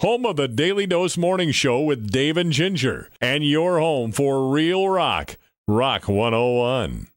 home of the Daily Dose Morning Show with Dave and Ginger, and your home for real rock, Rock 101.